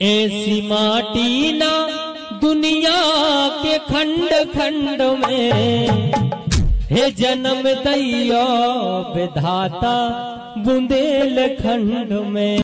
ऐसी माटी ना दुनिया के खंड खंड में। हे जन्म दैयो विधाता बुंदेल खंड में।